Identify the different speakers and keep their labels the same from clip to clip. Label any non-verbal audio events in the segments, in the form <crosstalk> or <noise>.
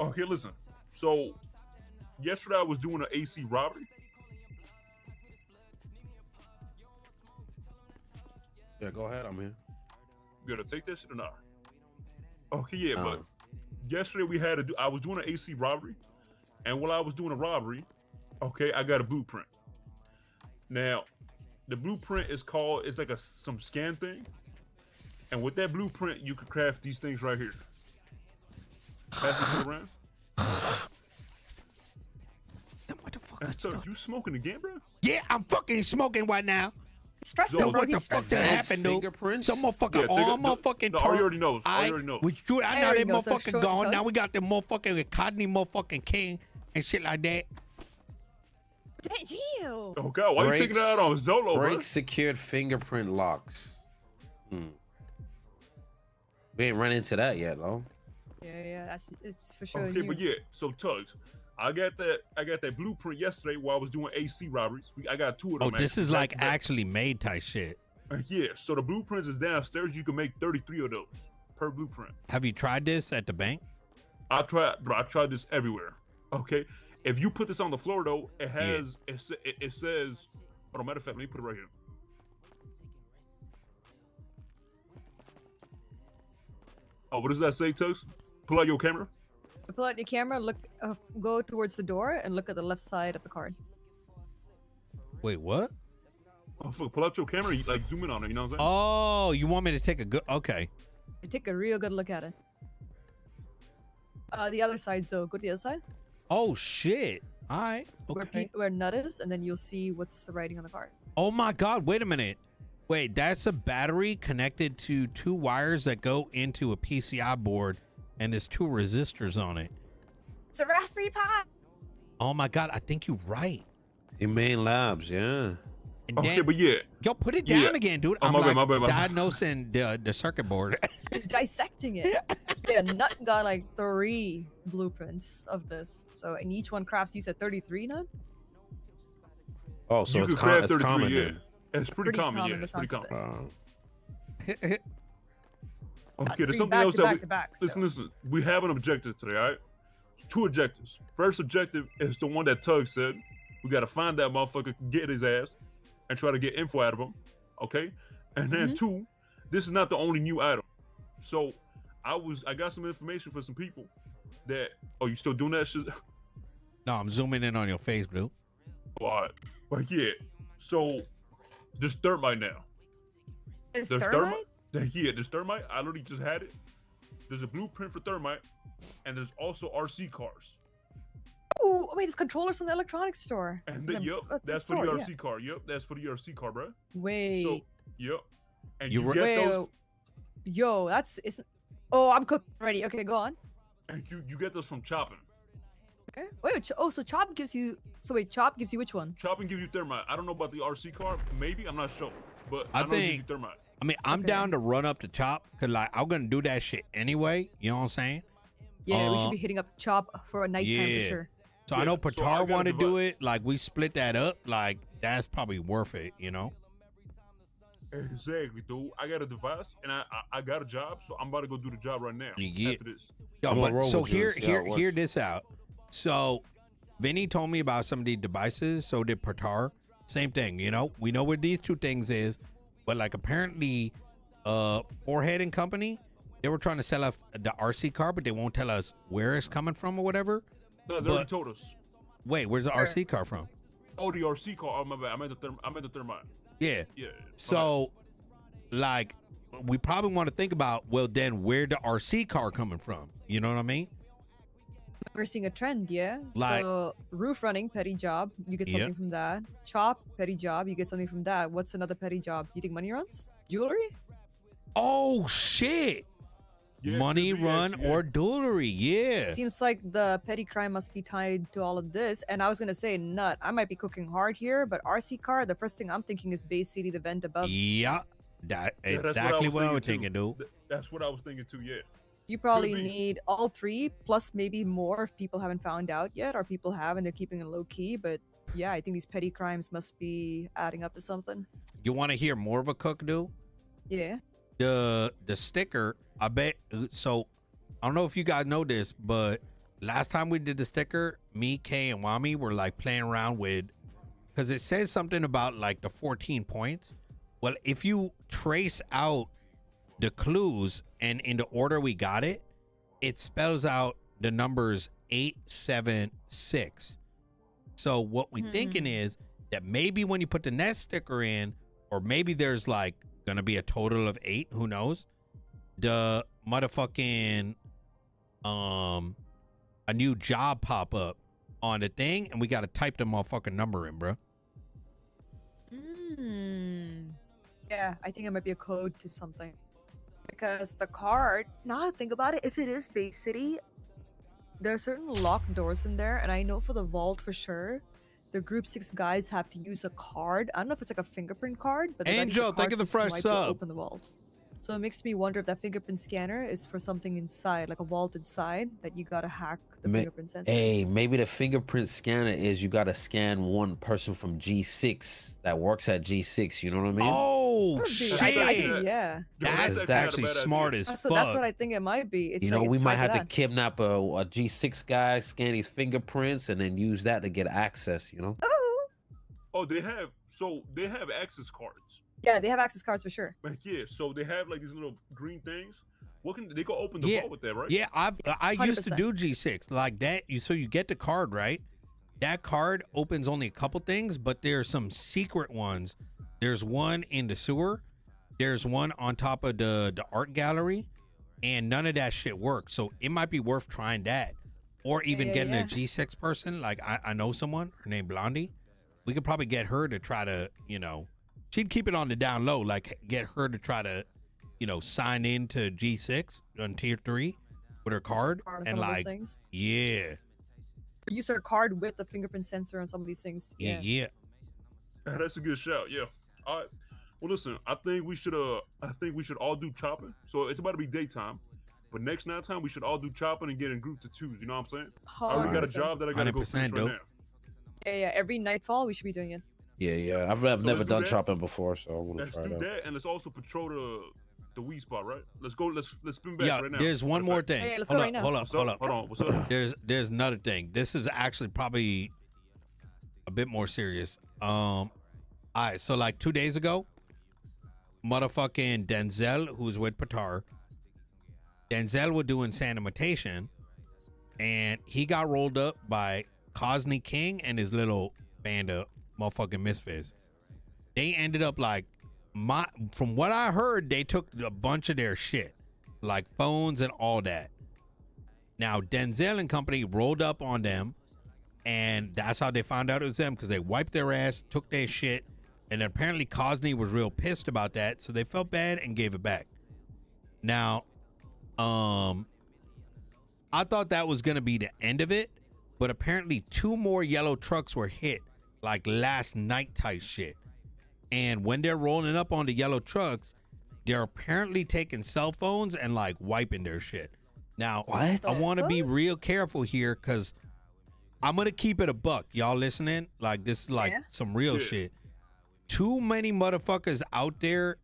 Speaker 1: Okay, listen. So yesterday I was doing an AC robbery.
Speaker 2: Yeah, go ahead. I'm here.
Speaker 1: You gotta take that shit or not? Okay, yeah, but
Speaker 2: Um,
Speaker 1: yesterday we had to do. I was doing an AC robbery, and while I was doing a robbery, okay, I got a blueprint. Now, the blueprint is called. It's like a some scan thing, and with that blueprint, you could craft these things right here. Pass it around.
Speaker 3: What the fuck?
Speaker 1: So, you smoking again, bro?
Speaker 3: Yeah, I'm fucking smoking right now.
Speaker 4: Stressing,
Speaker 1: Yo,
Speaker 4: bro.
Speaker 3: what the fuck
Speaker 4: stressing.
Speaker 3: that
Speaker 2: Advanced
Speaker 3: happened, dude?
Speaker 2: fingerprints?
Speaker 3: Some motherfucker,
Speaker 1: Yeah, take
Speaker 3: all
Speaker 1: a- no,
Speaker 3: motherfucking
Speaker 1: no, already knows. I already knows.
Speaker 3: We shoot, I
Speaker 4: I
Speaker 3: know
Speaker 4: already
Speaker 3: they
Speaker 4: know, so
Speaker 3: motherfucking gone. Now we got the motherfucking Codney motherfucking king and shit like that.
Speaker 4: Ew.
Speaker 1: Oh God, why you taking it out on Zolo, bro?
Speaker 2: Break secured fingerprint locks. Hmm. We ain't run into that yet, though.
Speaker 4: Yeah, yeah, that's it's for sure.
Speaker 1: Okay,
Speaker 4: new.
Speaker 1: but yeah, so Tuggz, I got that I got that blueprint yesterday while I was doing AC robberies. We, I got two of them.
Speaker 3: Oh, this
Speaker 1: actually,
Speaker 3: is like
Speaker 1: to
Speaker 3: actually made type shit.
Speaker 1: Uh, yeah, so the blueprints is downstairs. You can make 33 of those per blueprint.
Speaker 3: Have you tried this at the bank?
Speaker 1: I tried, bro. I tried this everywhere. Okay, if you put this on the floor though, it has it, sa- it, it says. Oh, matter of fact, let me put it right here. Oh, what does that say, Tuggz? Pull out your camera.
Speaker 4: Pull out your camera, look, uh, go towards the door, and look at the left side of the card.
Speaker 3: Wait, what?
Speaker 1: Oh, fuck, pull out your camera. You, like zoom in on it. You know what I'm saying?
Speaker 3: Oh, you want me to take a good? Okay.
Speaker 4: And take a real good look at it. Uh, the other side, so go to the other side
Speaker 3: Oh shit. All right.
Speaker 4: where,
Speaker 3: Okay.
Speaker 4: Where nut is, and then you'll see what's the writing on the card.
Speaker 3: Oh my god. Wait a minute. Wait, that's a battery connected to two wires that go into a PCI board, and there's two resistors on it.
Speaker 4: It's a Raspberry Pi.
Speaker 3: Oh my god. I think you're right.
Speaker 2: In main labs, yeah.
Speaker 3: And
Speaker 1: okay,
Speaker 3: then,
Speaker 1: but yeah,
Speaker 3: yo, put it down
Speaker 1: Yeah.
Speaker 3: again, dude.
Speaker 1: Oh,
Speaker 3: I'm
Speaker 1: my bad,
Speaker 3: like
Speaker 1: my bad, my bad.
Speaker 3: diagnosing the the circuit board. <laughs>
Speaker 4: It's dissecting it. yeah, Nut got like three blueprints of this. So, and each one crafts, you said 33, Nut?
Speaker 2: Oh, so
Speaker 1: you
Speaker 2: it's,
Speaker 1: could
Speaker 2: com- it's common
Speaker 1: yeah, it's pretty,
Speaker 4: Pretty
Speaker 1: common.
Speaker 4: common,
Speaker 1: Yeah, it's pretty common.
Speaker 2: Uh,
Speaker 4: Got <laughs>
Speaker 1: Okay, there's something
Speaker 4: back
Speaker 1: else
Speaker 4: to
Speaker 1: that
Speaker 4: back
Speaker 1: we
Speaker 4: to back.
Speaker 1: listen.
Speaker 4: so-
Speaker 1: Listen, we have an objective today. All right, two objectives. First objective is the one that Tug said. We got to find that motherfucker, get his ass, and try to get info out of him. Okay, and then
Speaker 4: Mhm.
Speaker 1: two, this is not the only new item. So, I was I got some information for some people that. Oh, you still doing that shit? <laughs>
Speaker 3: no, I'm zooming in on your face, dude.
Speaker 1: All right, but yeah. So, there's thermite now.
Speaker 4: Is
Speaker 1: There's
Speaker 4: thermite?
Speaker 1: thermite. Yeah, there's thermite. I literally just had it. There's a blueprint for thermite, and there's also RC cars.
Speaker 4: Ooh, wait, there's controllers from the electronics store.
Speaker 1: And the,
Speaker 4: The-
Speaker 1: yep,
Speaker 4: uh, the
Speaker 1: that's for
Speaker 4: store,
Speaker 1: the
Speaker 4: yeah.
Speaker 1: RC car. Yep, that's for the RC car, bro.
Speaker 4: Wait,
Speaker 1: So, yep. And
Speaker 3: You
Speaker 1: you,
Speaker 3: re-
Speaker 1: get
Speaker 4: wait,
Speaker 1: those,
Speaker 4: yo, that's isn't. Oh, I'm cooked already. Okay, go on.
Speaker 1: and you you get those from chopping.
Speaker 4: Okay. Wait, wait, oh, so Chop gives you. So wait, Chop gives you which one?
Speaker 1: Chopping gives you thermite. I don't know about the RC car. Maybe I'm not sure, but
Speaker 3: I
Speaker 1: I, know it gives you
Speaker 3: think-
Speaker 1: thermite.
Speaker 3: I mean, I'm
Speaker 4: Okay.
Speaker 3: down to run up to chop because like I'm gonna do that shit anyway. You know what I'm saying?
Speaker 4: Yeah, we
Speaker 3: Uh,
Speaker 4: should be hitting up Chop for a nighttime
Speaker 3: yeah.
Speaker 4: for sure.
Speaker 3: So I know Patar
Speaker 1: got a
Speaker 3: want to do it. Like we split that up. Like that's probably worth it. You know?
Speaker 1: Exactly, dude. I got a device and I, I I got a job, so I'm about to go do the job right now.
Speaker 3: Yeah.
Speaker 1: After this.
Speaker 3: Yo, but so
Speaker 2: with
Speaker 3: here,
Speaker 2: and see how
Speaker 3: here,
Speaker 2: it
Speaker 3: hear this out. So, Vinny told me about some of these devices. So did Patar. Same thing. You know, we know where these two things is, but like apparently, uh, Forehead and Company, they were trying to sell us the RC car, but they won't tell us where it's coming from or whatever.
Speaker 1: No, they already
Speaker 3: But-
Speaker 1: told us.
Speaker 3: Wait, where's the RC car from?
Speaker 1: Oh, the RC car. Oh my bad. I meant the therm- I meant the thermite.
Speaker 3: Yeah.
Speaker 1: Yeah. my
Speaker 3: So, like, we probably want to think about well, then where the RC car coming from? You know what I mean?
Speaker 4: We're seeing a trend, yeah.
Speaker 3: Like-
Speaker 4: so roof running, petty job, you get
Speaker 3: Yep.
Speaker 4: something from that. Chop, petty job, you get something from that. What's another petty job? You think money runs? Jewelry?
Speaker 3: Oh shit!
Speaker 1: Yeah,
Speaker 3: Money
Speaker 1: could
Speaker 3: run
Speaker 1: actually, yeah.
Speaker 3: or jewelry? Yeah.
Speaker 4: Seems like the petty crime must be tied to all of this. And I was gonna say, nut. I might be cooking hard here, but RC car. The first thing I'm thinking is Bay City, the vent above.
Speaker 3: Yeah. That
Speaker 1: Yeah, that's
Speaker 3: exactly
Speaker 1: was
Speaker 3: what I was
Speaker 1: thinking,
Speaker 3: thinking, dude.
Speaker 1: That's what I was thinking too. Yeah.
Speaker 4: You probably
Speaker 1: be.
Speaker 4: need all three, plus maybe more if people haven't found out yet, or people have and they're keeping it low key. But yeah, I think these petty crimes must be adding up to something.
Speaker 3: You want to hear more of a cook do?
Speaker 4: Yeah.
Speaker 3: The the sticker, I bet. So I don't know if you guys know this, but last time we did the sticker, me, Kay, and Wami were like playing around with because it says something about like the 14 points. Well, if you trace out the clues and in the order we got it, it spells out the numbers eight, seven, six. So what we thinking
Speaker 4: Hmm.
Speaker 3: is that maybe when you put the nest sticker in, or maybe there's like gonna be a total of eight, who knows? The motherfucking um a new job pop up on the thing and we gotta type the motherfucking number in, bro.
Speaker 4: Mm. Yeah, I think it might be a code to something. Because the card, now I think about it, if it is Bay City, there are certain locked doors in there, and I know for the vault for sure, the group six guys have to use a card. I don't know if it's like a fingerprint card, but they gotta use a
Speaker 3: Angel, thank
Speaker 4: card
Speaker 3: you the
Speaker 4: to
Speaker 3: fresh
Speaker 4: swipe
Speaker 3: sub.
Speaker 4: Open the vault. So it makes me wonder if that fingerprint scanner is for something inside, like a vault inside, that you gotta hack the
Speaker 2: Ma-
Speaker 4: fingerprint sensor.
Speaker 2: Hey, maybe the fingerprint scanner is you gotta scan one person from G6 that works at G6. You know what I mean?
Speaker 3: Oh Oh,
Speaker 4: Could be.
Speaker 3: shit!
Speaker 4: I, I,
Speaker 1: Shit.
Speaker 4: yeah.
Speaker 1: Yo,
Speaker 3: That's
Speaker 2: Is
Speaker 1: not a
Speaker 3: actually
Speaker 1: bad idea.
Speaker 3: smart as
Speaker 4: That's
Speaker 3: fuck.
Speaker 4: what, that's what I think it might be. It's
Speaker 2: you
Speaker 4: like
Speaker 2: know,
Speaker 4: it's
Speaker 2: we might have to kidnap a, a G6 guy, scan his fingerprints, and then use that to get access. You know?
Speaker 4: Oh.
Speaker 1: Oh, they have so they have access cards.
Speaker 4: Yeah, they have access cards for sure.
Speaker 1: Like yeah, so they have like these little green things. What can they go open the
Speaker 3: Yeah.
Speaker 1: vault with that, right?
Speaker 3: Yeah, I I used to do G6 like that. You so you get the card right. That card opens only a couple things, but there's some secret ones. There's one in the sewer. There's one on top of the the art gallery, and none of that shit works. So it might be worth trying that, or even
Speaker 4: yeah,
Speaker 3: getting
Speaker 4: yeah.
Speaker 3: a G6 person. Like I, I know someone, her name Blondie. We could probably get her to try to, you know, she'd keep it on the down low. Like get her to try to, you know, sign in to G6 on tier three with her card
Speaker 4: Card
Speaker 3: and
Speaker 4: some of those
Speaker 3: like yeah,
Speaker 4: Use her card with the fingerprint sensor on some of these things.
Speaker 3: yeah,
Speaker 4: Yeah.
Speaker 3: yeah.
Speaker 1: That's a good shout. Yeah. All right. Well, listen. I think we should. Uh, I think we should all do chopping. So it's about to be daytime, but next night time we should all do chopping and get in groups of twos. You know what I'm saying? I already got a job that I gotta go
Speaker 3: 100%
Speaker 1: right now.
Speaker 4: Yeah, yeah. Every nightfall, we should be doing it.
Speaker 2: Yeah, yeah. I've, I've
Speaker 1: So
Speaker 2: never
Speaker 1: let's do
Speaker 2: done
Speaker 1: that?
Speaker 2: chopping before, so I want to
Speaker 1: Let's
Speaker 2: try
Speaker 1: do
Speaker 2: that.
Speaker 1: that, and let's also patrol the the weed spot, right? Let's go. Let's let's spin back
Speaker 3: Yeah,
Speaker 1: right now.
Speaker 3: there's one
Speaker 1: Matter of
Speaker 3: more thing.
Speaker 4: Hey, let's
Speaker 3: hold
Speaker 4: go
Speaker 3: up,
Speaker 4: right now.
Speaker 3: hold up,
Speaker 1: What's
Speaker 3: hold
Speaker 1: up?
Speaker 3: up.
Speaker 1: Hold on. What's up? <clears throat>
Speaker 3: There's there's another thing. This is actually probably a bit more serious. Um, all right, so like two days ago, motherfucking Denzel, who's with Patar, Denzel was doing sanitation, and he got rolled up by Cosney King and his little band of motherfucking misfits. They ended up like my from what I heard, they took a bunch of their shit, like phones and all that. Now Denzel and company rolled up on them, and that's how they found out it was them because they wiped their ass, took their shit, and apparently Cosney was real pissed about that, so they felt bad and gave it back. Now, um, I thought that was gonna be the end of it, but apparently two more yellow trucks were hit like last night type shit. And when they're rolling up on the yellow trucks, they're apparently taking cell phones and like wiping their shit. Now,
Speaker 2: What?
Speaker 3: I want to be real careful here because I'm gonna keep it a buck. Y'all listening? Like this is like
Speaker 4: Yeah.
Speaker 3: some real
Speaker 1: Yeah.
Speaker 3: shit. Too many motherfuckers out there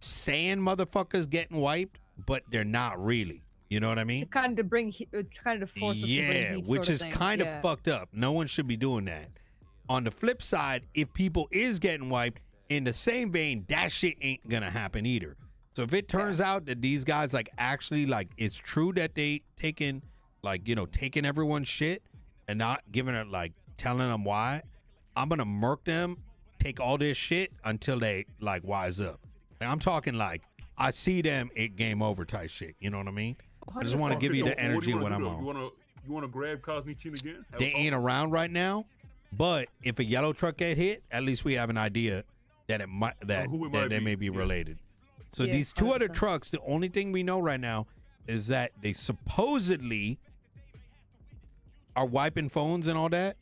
Speaker 3: saying motherfuckers getting wiped, but they're not really. You know what I mean?
Speaker 4: Kind of bring, he- uh, kind of force to
Speaker 3: yeah,
Speaker 4: heat
Speaker 3: which is
Speaker 4: thing.
Speaker 3: kind of fucked up. No one should be doing that. On the flip side, if people is getting wiped, in the same vein, that shit ain't gonna happen either. So if it turns out that these guys like actually like it's true that they taking like you know taking everyone's shit and not giving it like telling them why, I'm gonna murk them, take all this shit until they like wise up. And I'm talking like I see them at game over type shit. You know what I mean? I just want to give you the energy
Speaker 1: wanna
Speaker 3: when
Speaker 1: do,
Speaker 3: I'm on.
Speaker 1: You wanna you wanna grab Cosme Chin again? Have
Speaker 3: They ain't around right now, but if a yellow truck get hit, at least we have an idea that it might that,
Speaker 1: who it
Speaker 3: that
Speaker 1: might
Speaker 3: they
Speaker 1: be,
Speaker 3: may be
Speaker 1: yeah.
Speaker 3: related. So
Speaker 4: Yeah,
Speaker 3: these two other
Speaker 4: 100%.
Speaker 3: trucks, the only thing we know right now is that they supposedly are wiping phones and all that,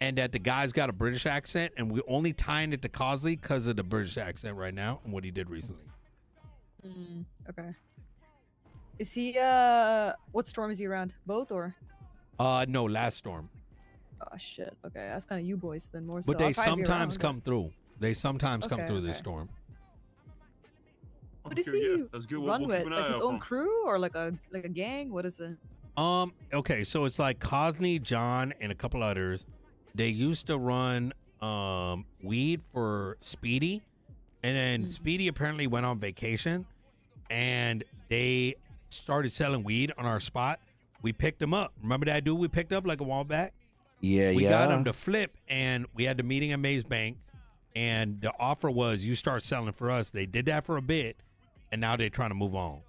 Speaker 3: and that the guy's got a British accent, and we're only tying it to Cosley because of the British accent right now and what he did recently.
Speaker 4: Mm, okay. Is he? Uh, what storm is he around? Both or?
Speaker 3: Uh, no, last storm,
Speaker 4: Oh shit. Okay, that's kind of you boys then more. So.
Speaker 3: But
Speaker 4: so.
Speaker 3: they
Speaker 4: I'll probably be
Speaker 3: sometimes come through. They sometimes come
Speaker 4: Okay,
Speaker 3: through this storm.
Speaker 4: But does
Speaker 1: Okay,
Speaker 4: he
Speaker 1: yeah, that's good. We'll,
Speaker 4: run
Speaker 1: we'll
Speaker 4: with like his own crew or like a like a gang? What is it?
Speaker 3: Um. Okay. So it's like Cosney, John, and a couple others. They used to run um weed for Speedy, and then
Speaker 4: Mhm.
Speaker 3: Speedy apparently went on vacation, and they started selling weed on our spot. We picked them up. Remember that dude we picked up like a while back?
Speaker 2: Yeah,
Speaker 3: we
Speaker 2: yeah.
Speaker 3: got him to flip, and we had the meeting at Maze Bank, and the offer was you start selling for us. They did that for a bit, and now they're trying to move on.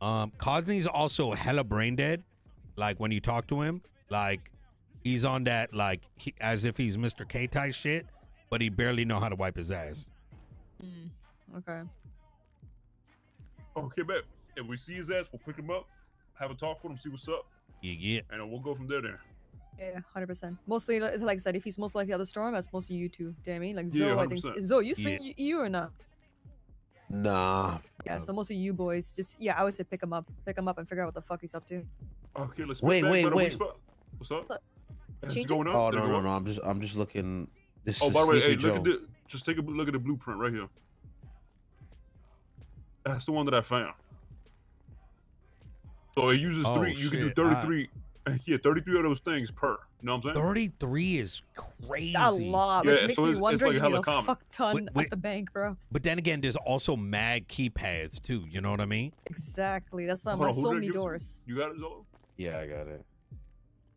Speaker 3: Um, Cosney's also hella brain dead. Like when you talk to him, like he's on that like he, as if he's Mr. K type shit, but he barely know how to wipe his ass.
Speaker 4: Mm, okay.
Speaker 1: Okay, bet. If we see his ass, we'll pick him up, have a talk with him, see what's up,
Speaker 3: Yeah, yeah.
Speaker 1: and we'll go from there. Then.
Speaker 4: Yeah, hundred percent. Mostly, it's like I said, if he's most likely at the storm, that's mostly you two. Do you know what I mean? Like
Speaker 1: Yeah,
Speaker 4: I think.
Speaker 1: 100%.
Speaker 4: Zoe, you swing you, you or not?
Speaker 2: Nah.
Speaker 4: Yeah, so mostly you boys. Just yeah, I would say pick him up, pick him up, and figure out what the fuck he's up to.
Speaker 1: Okay, let's
Speaker 2: Wait, wait, wait.
Speaker 1: What's up?
Speaker 4: What's up?
Speaker 1: It's
Speaker 4: Change it?
Speaker 1: going up.
Speaker 2: Oh
Speaker 1: Did
Speaker 2: no, no, no. I'm just, I'm just looking. This
Speaker 1: Oh,
Speaker 2: is
Speaker 1: by the way, hey, look at the. Just take a look at the blueprint right here. That's the one that I found. So it uses
Speaker 3: Oh,
Speaker 1: three. You can do
Speaker 3: shit, I-
Speaker 1: 33. <laughs> Yeah, 33 of those things per. You know what I'm saying?
Speaker 3: Thirty-three is crazy.
Speaker 4: A lot,
Speaker 1: Yeah,
Speaker 4: makes
Speaker 1: so
Speaker 4: me
Speaker 1: it's- it's
Speaker 4: wonder
Speaker 1: like
Speaker 4: you
Speaker 1: hella
Speaker 4: need a
Speaker 1: common.
Speaker 4: fuck ton
Speaker 3: Wait, wait.
Speaker 4: at the bank, bro.
Speaker 3: But then again, there's also mad keypads too. You know what I mean?
Speaker 4: Exactly. That's why I'm
Speaker 1: Hold
Speaker 4: on
Speaker 1: on,
Speaker 4: so many
Speaker 1: give it to?
Speaker 4: doors.
Speaker 1: You got it, Zolo?
Speaker 2: Yeah, I got it.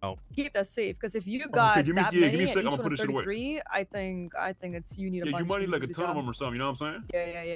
Speaker 2: Oh.
Speaker 4: Keep that safe, because if you
Speaker 1: okay,
Speaker 4: got
Speaker 1: give me-
Speaker 4: that
Speaker 1: yeah, give me
Speaker 4: many
Speaker 1: a
Speaker 4: and each
Speaker 1: I'ma
Speaker 4: one
Speaker 1: put
Speaker 4: is
Speaker 1: this shit away.
Speaker 4: 33, I think I think it's you need a
Speaker 1: Yeah,
Speaker 4: bunch.
Speaker 1: you might need like a ton of them or something. You know what I'm saying?
Speaker 4: Yeah, yeah, yeah.